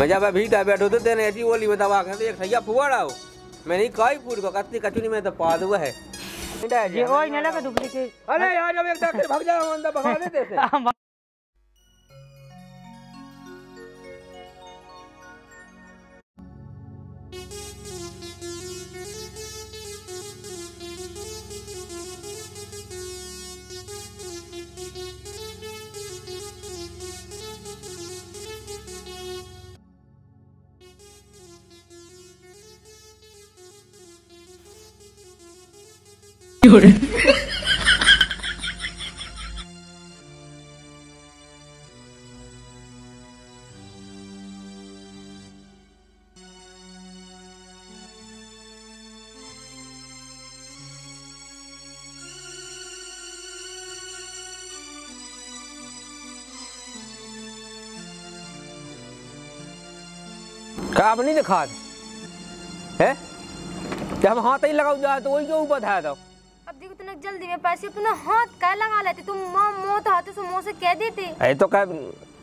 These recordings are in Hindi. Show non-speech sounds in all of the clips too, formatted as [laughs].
मैं जब अभी था बैठो तो तेने ऐसी बोली में दबा के तो एक सैया फुवाड़ा हो। मैंने कई फूट को कत्ती कचुनी में तो पा हुआ है। ये ओए न लगा डुप्लीकेट। अरे यार जब एक डॉक्टर भाग जाओ अंदर भगा देते। [laughs] थे का आप नहीं दिखा है? जब हाथ ही लगाओ जाए तो वही क्यों ऊपर था देखो जल्दी में पैसे अपना हाथ क्या लगा लेते। तुम माँ तो हाथ से मुँह से कह देते। तो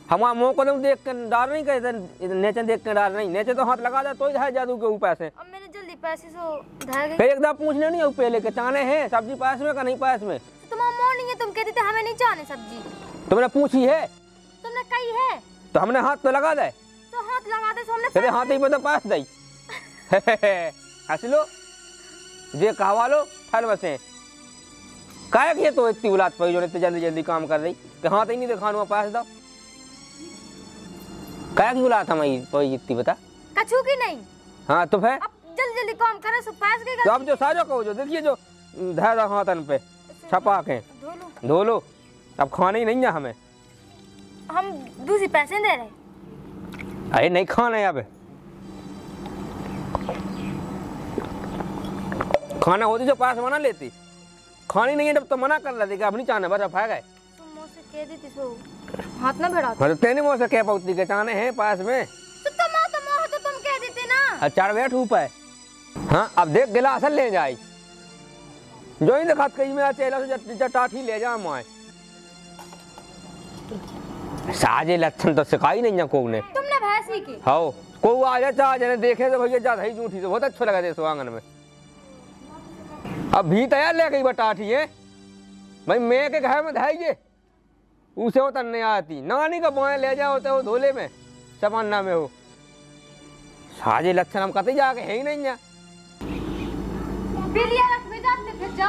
हमारा मुँह को तुम देख के डार नहीं कहते नेचे देख के डार नहीं। नेचे तो हाथ लगा दे तो ही है जादू के ऊपर से अब मैंने जल्दी पैसे सो फिर एकदम पूछने नहीं हो पहले के चाने हैं सब्ज़ी पास में का नहीं पास में? तो तुम्हारा मोह नहीं है तुम कहते थे हमें नहीं चाहने सब्ज़ी। तुमने पूछी है? तुमने कही है। तो हमने हाथ तो लगा दे। तो हाथ लगा दे तो हमने तेरे हाथ ही पे तो पास दई [laughs] हंस लो। जे कहवा लो फल बसे। काय के तो इतनी उलाद पई जो इतनी जल्दी जल्दी काम कर रही? कि ही नहीं दिखानो पास दो। काय की उलाद हम पई इतनी बता? कछू की नहीं। हाँ तो फिर? जल्दी जल्दी काम करे सो पैसे के तो अब जो साजो कहो जो देखिए जो धारा हाथन पे छपा के। धो लो। अब खाने ही नहीं है हमें। हम दूसरी पैसे दे रहे। अरे नहीं खाना है अब। खाना होती जो पास मना लेती। खानी नहीं है जब तो मना कर कि अब नहीं चाहना बस अब है गए तुम मुँह से कह देती सो। हाथ ना मतलब तेने मुँह से कह पाती के चाहने हैं पास में? तो तो मोह तो तुम कह देते ना। चार बैठ ऊपर हाँ। अब देख गिलास ले जाई जो ही दिखात कहीं मेरा चेला से जट- जटाठी ले जा माए। साजे लक्षण तो सिखाई नहीं है कोई ने। तुमने भैंसी की। हाओ को आ जाए चाह जने देखे तो भैया ज़्यादा ही झूठी से बहुत अच्छा लगा दे आँगन में। अब भी तैयार ले गई बटाठी है भाई मैं के घर में धाइए उसे वो तन्ने आती। नानी का बाएँ ले जाओ तो वो धोले में चपन्ना में हो। साजे लक्षण हम कतई जाके है ही नहीं है फिर जा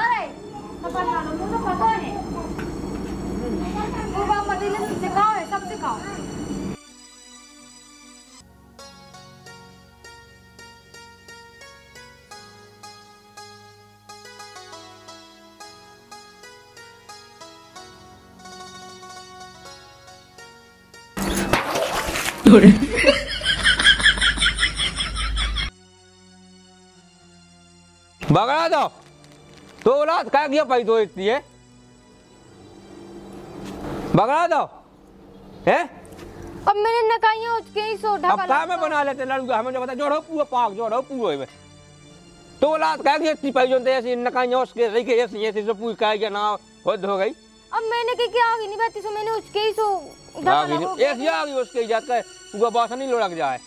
सिखाओ बगड़ा दो। तो औलाद क्या किया पाई तो इतनी है? बगड़ा दो। है? अब मैंने नकाइयाँ उसके ही सो अब ढका क्या में बना लेते लड़का? हमें जो बता जोड़ो पूरा पाक जोड़ो पूरा में तो औलाद क्या किया इतनी पाई जो ऐसी नकाइयाँ उसके रही के ऐसी ऐसी सब पूरी का ना हद हो गई। अब मैंने की क्या आगे नहीं बैठी सो मैंने उसके ही सो आगे लगा हो ऐसी आ गई उसके जाकर पूरा बासन नहीं लुढ़क जाए।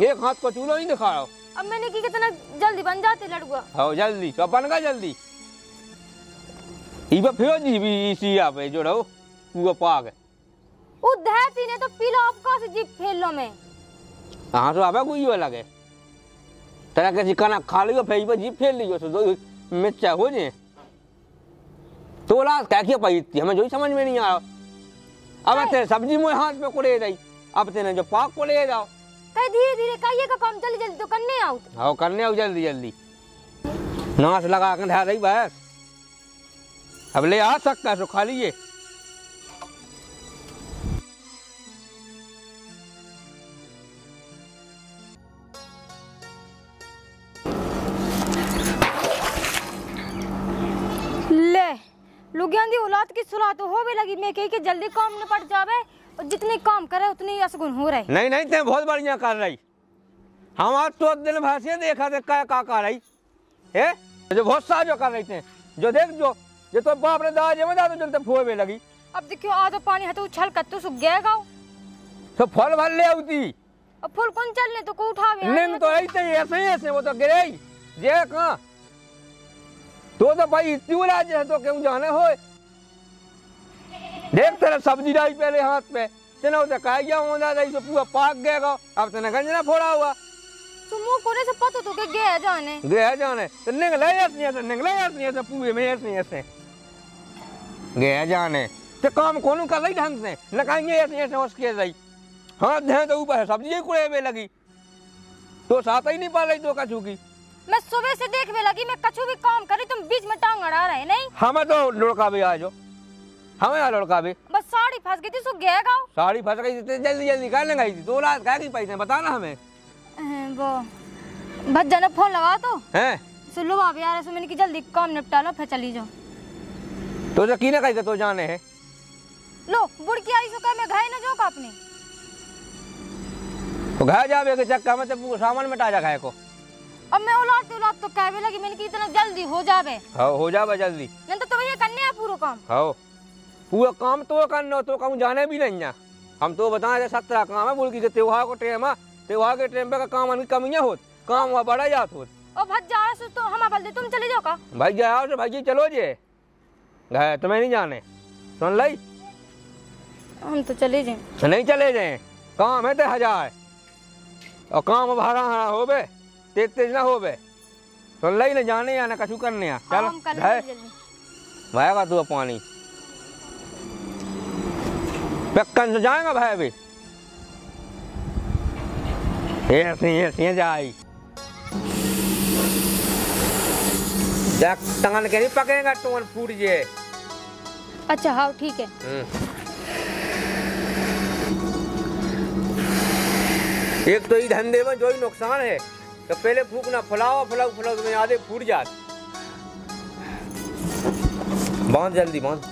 एक हाथ को चूल्हा नहीं दिखा रहा अब मैंने की कितना जल्दी बन जाते लड़ुआ। हाँ जल्दी तो बन गया जल्दी। इबा फिर जी भी इसी आ पे जो रहो पूरा पाक वो धैती ने तो पीला आपका से जीप फेल लो मैं। हाँ तो आबे कोई लगे। तेरा कैसी खाना खा लियो फेई पे जीप फेल लियो सो दो मिर्चा हो तो क्या क्या पाई थी हमें जो ही समझ में नहीं आया। अब तेरे सब्ज़ी मुझे हाथ में कुड़े गई अब तेने जो पाक को ले जाओ। कह धीरे धीरे कहिए का काम जल्दी जल्दी तो करने आओ। आओ करने आओ जल्दी जल्दी। नाश लगा के धा रही बस। अब ले आ सकता है तो खा लीजिए। लुगियाँ दी औलाद की सुला तो हो भी लगी। मैं कही कि जल्दी काम निपट जावे और जितने काम करे उतनी असगुन हो रहे। नहीं नहीं ते बहुत बढ़िया कर रही। हम आज तो दिन भर से देखा थे क्या का कर रही। है? जो बहुत सा जो कर रही थे जो देख जो जो तो बाप रे दादा में दादा जनते फुए में लगी। अब देखियो आधो पानी है तो उछल कर तो सूख गया गाँव। तो फल भर ले आती अब फुल कौन चलने तो को उठावे निंग तो ऐसे ही ऐसे ही ऐसे वो तो गिरे ही। जे कहाँ? तो तो भाई इतनी उड़ा जे तो क्यों जाने हो देख तेरा सब्ज़ी डाई पहले हाथ पे तेना उसे कह गया होना था इसे पूरा पाक गएगा अब तेने गंजना फोड़ा हुआ। तो मुँह कोने से पता तो के गया जाने। गया जाने। तो निंग ले ऐसे ऐसे निंग ले ऐसे ऐसे पूरे में ऐसे ऐसे। गया जाने। तो काम कौन कर रही ढंग से? न कहेंगे ऐसे ऐसे उसके रही हाथ धे तो ऊपर सब्ज़ी ही कुड़े में लगी। तो साथ ही नहीं पा रही तो की मैं सुबह से देखने लगी मैं कछु भी काम करी तुम बीच में टांग अड़ा रहे नहीं? हमें तो लड़का भी आज हमें यहाँ लड़का भी। बस साड़ी फंस गई थी सो गया गाँव साड़ी फंस गई थी जल्दी जल्दी निकालने गई थी। दो रात क्या की पैसे बताना हमें। वो भज्जा ने फ़ोन लगा तो। हैं? सो लो भाभी यार सो मैंने की जल्दी काम निपटा लो फिर चली जाओ। तो जो की ना कही तो जाने हैं? लो बुड़की आई सो कह मैं घाय ना जो का अपने? तो घर जावे के चक्का में तो सामान मिटा जा खाए को। अब मैं उलाट उलाट तो कहवे लगी मैंने की इतना जल्दी हो जावे। हाँ हो जावे जल्दी। नहीं तो, तो भैया करने है पूरा काम? हाँ पूरा काम तो करना तो कहूँ जाने भी नहीं है। हम तो बताए सत्रह काम है बुल्की के त्योहार को टाइम है त्योहार के टाइम पे का काम अनकी कमियाँ होत। काम हुआ बड़ा जात होत। ओ भज्जा आ सो तो हम बल दे तुम चले जाओ का? भाई आओ तो भाई जी चलो जे। गए तुम्हें नहीं जाने। सुन लाई। हम तो चले जाए। नहीं चले जाए। काम है तो हज़ार। और काम हरा हरा हो बे तेज तेज ना हो बे सुन लाई ना जाने या ना कछु करने या। चलो है जल्दी। भाएगा तू पानी। पेक्कन से जाएगा भाई अभी। ऐसे ही ऐसे ही जाई। देख टंगन के नहीं पकेगा टोन फूट जे। अच्छा हाँ ठीक है। एक तो ये धंधे में जो ही नुकसान है। तो पहले फूकना फुलाओ फुलाओ फुलाओ तो आधे फूट जात बाँध जल्दी बाँध।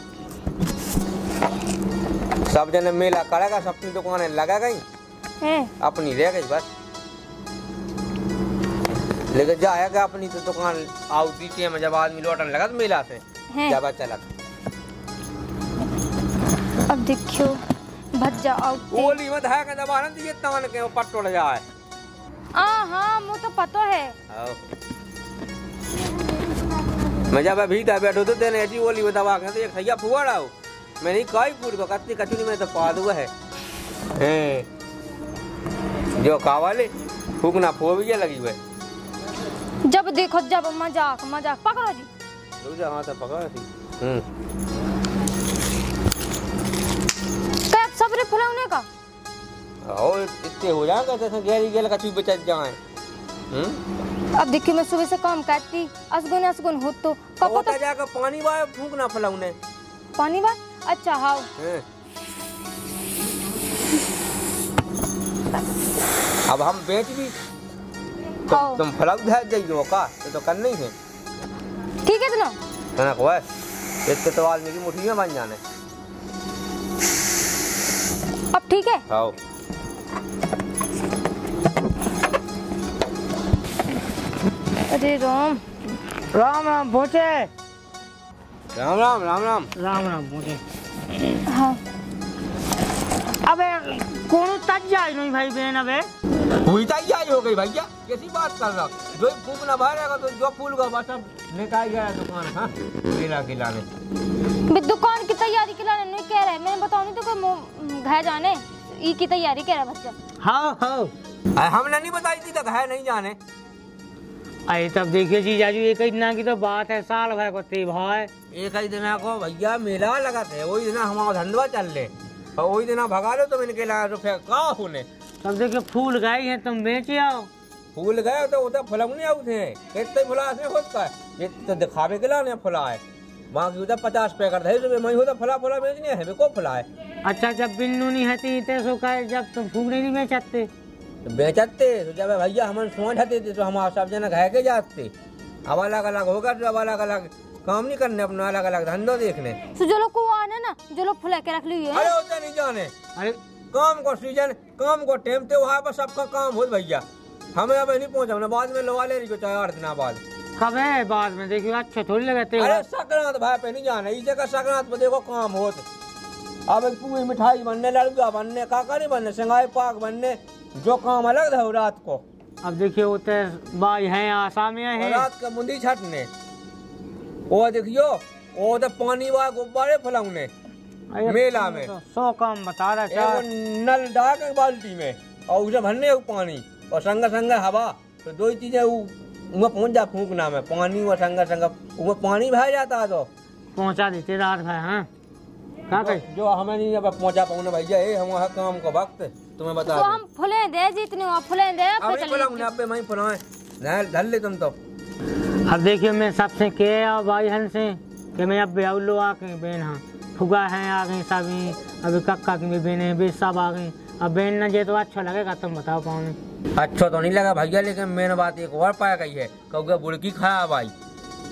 सब जने मेला करेगा सब अपनी दुकानें लगा गई। हैं। अपनी रह गई बस। लेकिन जाएगा अपनी तो दुकान आउटी टाइम जब आदमी लौटने लगा तो मेला से। हैं। जब चला अब देखियो भज्जा आउट ओली में धागा दबाना तो ये तान के वो पट्टोड़ जाए। आ हाँ मुझे तो पता है। आओ। मैं जब अभी था बैठो तो तेने ऐसी ओली में दबा के तो एक सैया फुआ हो। मैं नहीं काई फूट को कत्ती कचुनी में तो पा दुआ है। हैं। जो कावाले फूकना फो भी लगी हुए जब देखो जब मज़ाक मज़ाक पकड़ो जी। रुक जा हाथ से पकड़ थी हम्म कैब सबरे फुलाउने का? और इतने हो जाएगा जैसे गहरी गहरी कचू बचत जाए। हम्म? अब देखियो मैं सुबह से काम करती असगुन असगुन हो तो। तो कपो तो जाकर पानी वाय फूकना फलाउने पानी बार अच्छा हाँ। अब हम बेच भी तो हाँ तुम फलक भेज जाइयो का? ये तो करना ही है। ठीक है तो ना कनक हुआ इसके तो आदमी की मुट्ठी में बन जाने। अब ठीक है? आओ अरे राम। राम राम पहुँचे। राम राम राम राम। राम राम पहुँचे। हाँ। अबे कौन तज जाए नहीं भाई बहन अबे? हुई तैयारी हो गई भैया कैसी बात कर रहा? जो ही फूकना भरेगा तो जो फूल का बस अब निकाल गया दुकान हाँ? खिलाने दुकान की तैयारी के लिए नहीं कह रहे मैंने बताओ नहीं तो कोई घर जाने। ई की तैयारी कह रहा बच्चा। हाँ हाँ। हमने नहीं बताई थी तक है नहीं जाने। अरे तब देखिए जी जाजू एक ही दिना की तो बात है साल भर को ते भाई। एक ही दिन को भैया मेला लगा थे वही दिन हमारा धंधवा चल ले और वही दिन भगा लो तो इनके ला रुपये का होने? तब देखिए फूल गए हैं तुम बेचे आओ। फूल गए तो उधर फलौने आउट हैं कितने फुला इसमें खुद का ये तो दिखावे के लाने फुला है। वहाँ की उधर पचास रुपये कर दे। रुपये मैं उधर फला फला बेचने है को फुला है अच्छा जब बिन्नू नहीं हती ते सो कहे जब तुम फूल नहीं बेचते। तो बेचते तो जब भैया हम सोच हते थे तो हम सब जना घर के जाते। अब अलग अलग होगा तो अब अलग अलग काम नहीं करने अपना अलग अलग धंधो देखने। तो जो लोग को आने ना जो लोग फुला के रख लिए अरे उधर नहीं जाने। अरे। काम को सीज़न काम को टाइम ते वहाँ पर सबका काम हो भैया। हमें अब नहीं पहुँचा बाद में लवा ले रही को चाहे आठ दिन बाद। कब है बाद में? देखियो अच्छा थोड़ी लगाते अरे संक्रांत भाई पे नहीं जाना। इस जगह संक्रांत पे देखो काम होत। अब एक पूरी मिठाई बनने लड़का बनने काका नहीं बनने सिंगाई पाक बनने जो काम अलग था रात को। अब देखिए उते बाई हैं आसामियाँ हैं। रात के मुंदी छटने। वो देखियो वो तो पानी वाला गुब्बारे फुलाउने मेला में। तो सौ काम बता रहा नल डाल के बाल्टी में और उसे भरने पानी और संग संग हवा तो दो ही चीज़ें वो उनमें पहुँच जा फूकना में पानी और संग संग उसमें पानी भर जाता है तो। पहुँचा देते रात भर हाँ? कही जो हमें नहीं अब पहुँचा पाऊँगा भैया ये हम वहाँ काम का वक्त तुम्हें बता तो हम फुले दे जितने हो फुले दे अब पे नहीं चले फुलाऊँगे अब मैं फुलाए नहीं धर ले तुम तो। अब देखिए मैं सबसे के और भाई हन से कि मैं अब बेउलो आ गई बेन हाँ। फुगा हैं आ गई सभी अभी कक्का की भी बेन है भी सब आ गई अब बेन न जे तो अच्छा लगेगा तुम बताओ पाओ अच्छा तो नहीं लगा भैया लेकिन मेन बात एक और पाया गई है क्योंकि बुड़की खराब आई।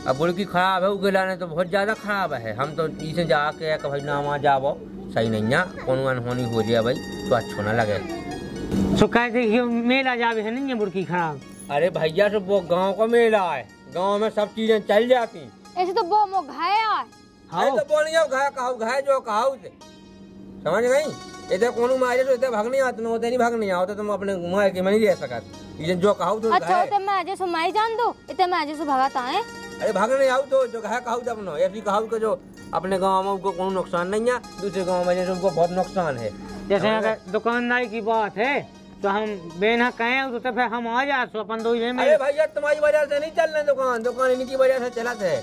अब बुड़की खराब है उगे लाने तो बहुत ज़्यादा खराब है। हम तो इसे जाके कि भाई ना वहाँ जाओ सही नहीं है कौन अनहोनी हो जाए भाई तो अच्छा ना लगे। तो कह देखिए मेला जावे है नहीं है बुड़की खराब? अरे भैया तो वो गाँव का मेला है। गाँव में सब चीज़ें चल जाती ऐसे तो वो मो घाया है हाँ। तो बोलिए घाय घाय जो कहाऊ से समझ गई? इधर कोनो मारे तो इधर भाग नहीं आते ना उधर नहीं भाग नहीं आओ तो तुम अपने घुमाए के में नहीं रह सकत ये जो कहाऊ तो अच्छा होते मैं आज से माई जान दो इतने मैं आज से भगाता है अरे भाग नहीं आओ तो जो घाय कहाऊ तब ना ऐसी कहाऊ का जो अपने गाँव में उनको कोनो नुकसान नहीं है दूसरे गाँव में जैसे उनको बहुत नुकसान है जैसे अगर दुकानदारी की बात है तो हम बेना कहे तो फिर हम आ जा तो अपन दो ही में अरे भैया तुम्हारी वजह से नहीं चल रहे दुकान दुकान इनकी वजह से चलत है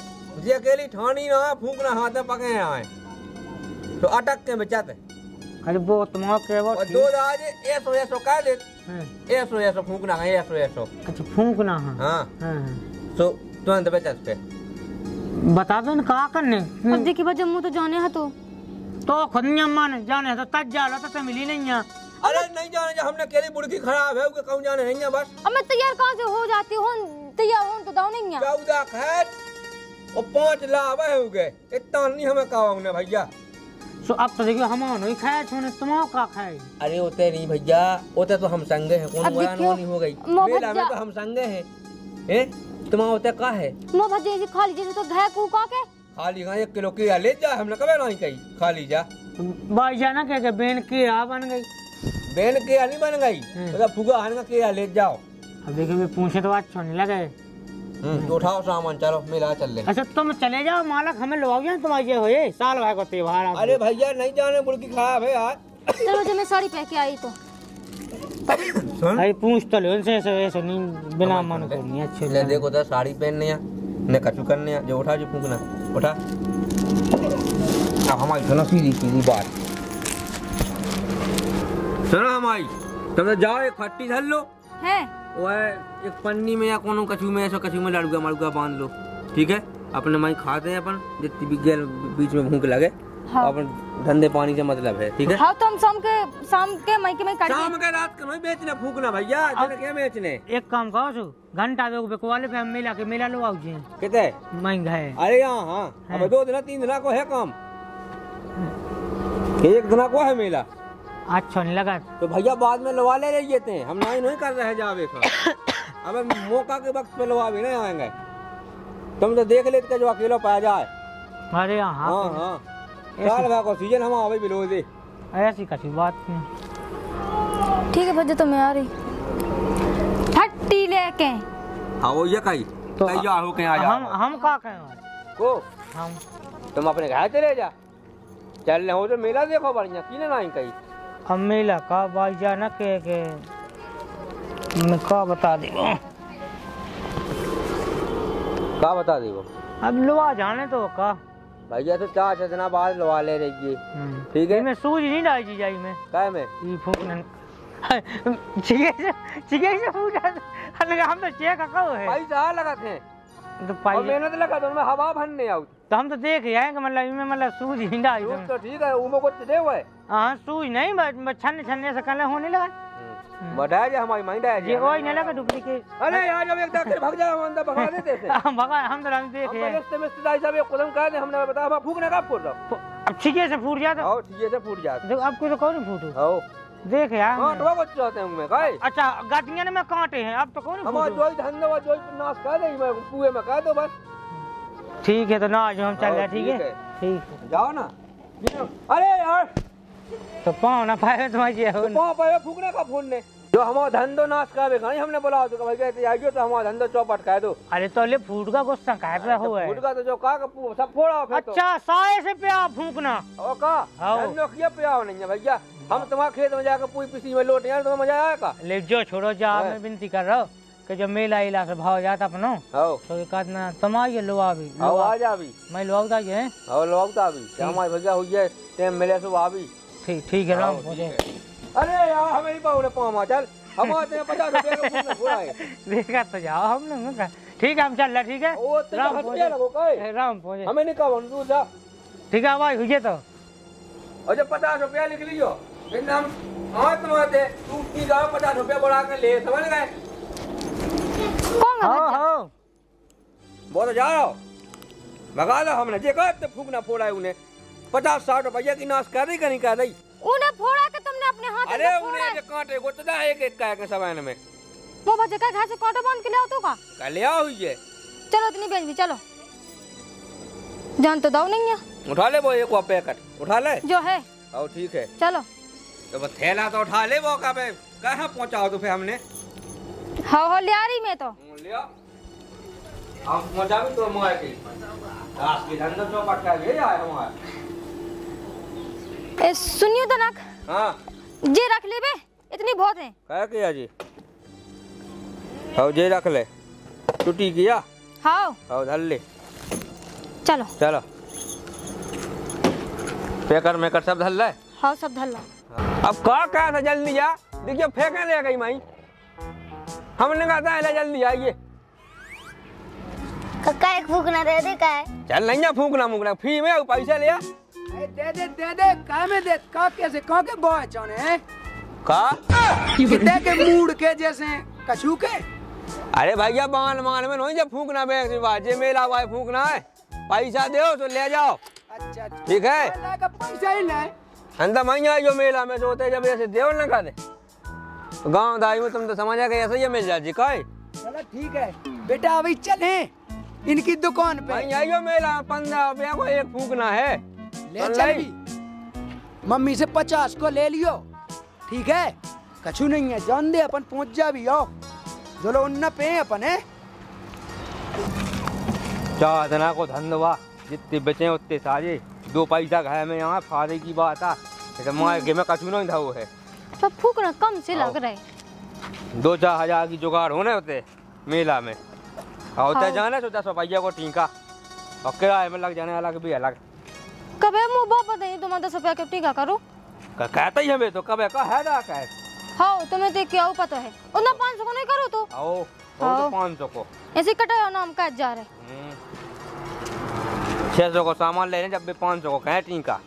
ये अकेली ठानी ना फूकना हाथ में पके आए तो अटक के बचत अरे वो तुम्हारा के वो दो आज ऐसो ऐसो कह दे। है। ऐसो ऐसो फूकना है ऐसो ऐसो अच्छा फूकना है। हाँ। हाँ, हाँ। तो तुरंत बचत पे। बता दो ना कहा करने। अब देखिए बा जम्मू तो जाने है तो। तो खुद नहीं मन। जाने तो तज जा तो, तो मिली नहीं है। अरे नहीं जाने जा हमने केली बुड़की खराब है उसके कहूँ जाने नहीं है बस। अब मैं तैयार कहाँ से हो जाती हूँ? तैयार हूँ तो दाव नहीं है। चौदह खैर। और पाँच लाभ है उगे इतना नहीं हमें कहा भैया। सो अब तो देखियो हम नहीं खाए छोने तुम का खाए? अरे होते नहीं भैया होते तो हम संगे हैं कौन बयान नहीं हो गई। मेला में तो हम संगे हैं हैं? तुम्हारा होते का है? मो भजे जी खा लीजिए तो घाय कूका के खाली कहाँ एक किलो की ले जा हमने कभी नहीं कही। खाली जा। भाई जाना क्या कि बेन कीड़ा बन गई। बेन के नहीं बन गई? हम्म। तो फुगा हन का ले जाओ। अब देखिए पूछे तो अच्छा नहीं लगे तो उठाओ सामान चलो मेला चल ले। अच्छा तुम चले जाओ मालक हमें लवाओ जाए तुम ये होए साल भाई को त्योहार अरे भैया नहीं जाने बुड़की खराब है यार। चलो जब मैं साड़ी पहन के आई तो। अरे पूछ तो लो ऐसे ऐसे ऐसे नहीं बिना मन को नहीं अच्छे ले देखो तो साड़ी पहनने या ने कचू करने या जो उठा जो फूकना उठा। अब हमारी सुनो सीधी सीधी बात। सुनो हमारी तुम तो जाओ एक खट्टी धर लो। है। वो है एक पन्नी में या कोनो कछू में ऐसा कछू में लड़ुआ मड़ुआ बाँध लो ठीक है? अपने माई खाते हैं अपन जितनी भी गेल बीच में भूख लगे। हाँ। अपन धंधे पानी से मतलब है ठीक है? हाँ तो हम शाम के शाम के मई के मई काट शाम के रात को नहीं बेचने फूकना भैया तेरे क्या बेचने? एक काम करो सो घंटा दो बेकवाले पे हम मेला के मेला लो आओ जी। कितने? महँगा है। अरे यहाँ हाँ। अब दो दिन तीन दिन को है काम? एक दिन को है मेला? अच्छा नहीं लगा। तो भैया बाद में लवा ले रही थे हम नहीं नहीं कर रहे जावे का अब मौका के वक्त पे लवा भी नहीं आएँगे। तुम तो देख लेते जो अकेला पाया जाए। अरे यहाँ हाँ। हाँ साल भर को सीज़न हम आवे बिलो दे। ऐसी कसी बात नहीं। ठीक है भजे तो मैं आ रही। फट्टी लेके। हाँ वो ये कही। तो तैयार हो के आ हम जा। हम हम का कहें को? हम। तुम अपने घर चले जा। चल रहे हो तो मेला देखो बढ़िया की नहीं कही? अब का भाई जाना के के मैं का बता दी का बता दी वो अब लुआ जाने तो का। भैया तो चार छह दिन बाद लुवा ले रही हम्म। ठीक है? मैं सूझ नहीं डाली जी जाई में। काय में? ई फूकन चिके [laughs] से चिके से पूछा लगा हम तो चेक का है। पैसा लगा थे। तो पाई मेहनत लगा तो उनमें हवा भरने आउट तो हम तो देख आए कि मतलब इनमें मतलब सूझ डाली रूप तो ठीक है उमो कुछ दे हुए हाँ। सूझ नहीं बस बस छन्ने छन्ने से कल होने लगा। बताया जी हमारी माइंड है जी। वही नहीं लगा डुप्लीकेट। अरे यार जब एक फिर भाग जाओ अंदर भगा देते। थे [laughs] हम भगा हम तो हम हम देखे पहले से मिस्त्री साहब एक कदम दे हमने बताया हम फूकने का फूट रहा अब ठीके से फूट जाता। आओ ठीक है से फूट जाते। देखो आपको तो कौन फूटू? आओ। देख यार। हाँ तो कुछ चाहते हैं मैं काय अच्छा गाटियाँ में कांटे हैं अब तो कौन हमारा फूटू? जोई धंधा वा जोई नाश कर दे मैं कुएँ में कह दो बस। ठीक है तो ना आज हम चल रहे हाँ, ठीक है? है। ठीक जाओ ना। अरे यार। तो पाँव ना पाए तुम्हारी हो पाँव पे फूकने का फूटने ने। जो हमारा धंधो नाश करे कहीं हमने बोला तो भाई कहते आइयो तो हमारा धंधो चौपट कह दो। अरे तो ले फूट का गुस्सा काहे पे हुआ फूट का तो जो का का सब फोड़ा फिर तो। अच्छा साए से पे प्या फूकना। ओ का हाँ। धंधो किया पिया नहीं भैया। हम तुम्हारे खेत में जाकर पूरी पीसी में लोट यार तुम्हें मज़ा आएगा ले जो छोड़ो जा मैं विनती कर रहा हूँ। कि जो मेला इला से भाव जाता अपनो आओ तो एक आध ना तुम आइए लो अभी आओ आ जा अभी मैं लो आऊँ ये आओ लोग तो अभी क्या हमारे भैया है टाइम मिले सो अभी ठीक ठीक है राम है। अरे यार हमें नहीं पाऊँगे पामा चल हम आते हैं पचास रुपये का फूल में है देखा तो जाओ हम लोग का ठीक है हम चल रहे ठीक है ओ तेरा राम लगो काय राम पहुँचे हमें नहीं कहा तू जा ठीक है भाई हुई तो और जब पचास रुपया लिख लियो फिर हम हाँ तुम तू की जाओ पचास रुपया बढ़ा कर ले समझ गए कौन है हाँ वो तो जा रहा भगा दो हमने। जे कहा फूकना फोड़ा है उन्हें? पचास साठ रुपया की नाश कर रही कि नहीं कर रही उन्हें फोड़ा के तुमने अपने हाथ अरे उन्हें जो कांटे तो एक एक का के समय में। वो बच्चे का घर से कांटा बाँध के ले आओ तो का कर लिया हुई है चलो इतनी बेच भी चलो। जान तो दो नहीं है। उठा ले वो एक वो पैकेट। उठा ले। जो है। और ठीक है। चलो। तो थैला तो उठा ले वो का पे कहाँ पहुँचाओ तो फिर हमने? हाँ हो लियारी में तो। लिया हम पहुँचा भी तो मुआए की। दास की धंधो चौपट का ये आए हमारे ए, सुनियो तो नक। हाँ। जे रख ले बे इतनी बहुत है। क्या किया जी? और जे रख ले। टूटी किया? हाँ और धर ले। चलो। चलो। पेकर मेकर सब धर ले। हाँ सब धल लो। अब का कहा था जल्दी जा। देखिए फेंकने ले गई माई। हमने कहा था "ले जल्दी आइए। कक्का एक फूकना दे दे का है चल नहीं जा फूकना मुकना फ्री में और पैसा लिया ए, दे दे दे दे का में दे का कैसे का के बॉय चौने हैं? का? कितने के मूड के जैसे कछू के? अरे भैया बान मान में नहीं जब फूकना बैग बाजे मेला है फूकना है। पैसा दो तो ले जाओ। अच्छा अच्छा। ठीक है? पैसा ही नहीं अंदर मई आई जो मेला में सोते जब ऐसे देव न कर दे। गाँव दाई में तुम तो समझा कि ऐसे ही मिल जाए जी काय चलो ठीक है। बेटा अभी चले इनकी दुकान पे। आई मेला पंद्रह रुपया को एक फूकना है। ले तो चल भी। मम्मी से पचास को ले लियो। ठीक है? कछु नहीं है जान दे अपन पहुँच जा भी आओ। चलो उन्न पे अपन है? चादना को धंधवा जितने बचे उतने सारे। दो पैसा घर में यहाँ फादे की बात आ। जैसे मार के में कछु नहीं था वो है। तो फूकना कम से लग रहा है। दो चार हज़ार की जुगाड़ होने होते मेला में। होते हाँ। जाने सोचा सौ पैया को टीका। और किराए में लग जाने अलग भी अलग। कबे मुँह बाप बताइए तुम दस रुपया के टीका करो? क- कहते ही हमें तो कब का है ना कह हाँ तुम्हें देख के आओ पता है। उतना पाँच सौ को नहीं करो तो? आओ वो तो हाँ। पाँच सौ को। ऐसे कटा नाम का जा रहे छह सौ को सामान लेने जब भी पाँच सौ को कहे टीका।